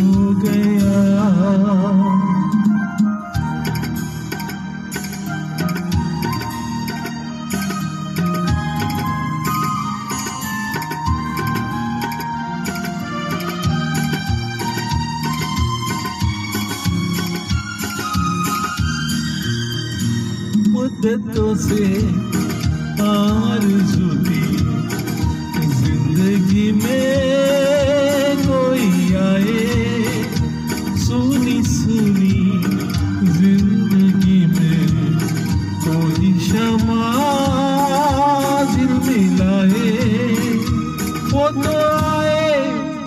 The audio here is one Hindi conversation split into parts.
हो गया। से आरज़ू थी ज़िंदगी में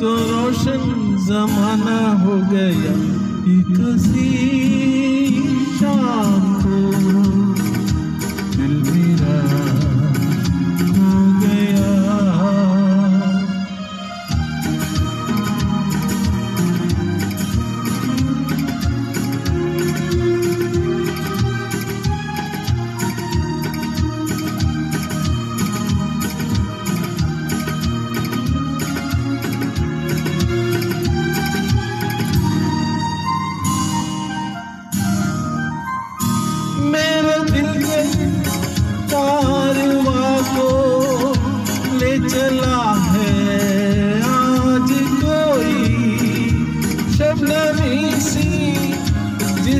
तो रोशन जमाना हो गया। एक सी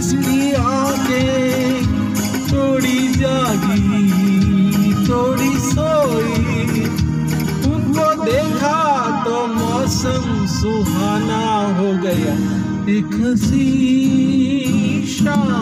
जिसकी आँखें थोड़ी जागी, थोड़ी सोई। उनको देखा तो मौसम सुहाना हो गया। एक हसी शाम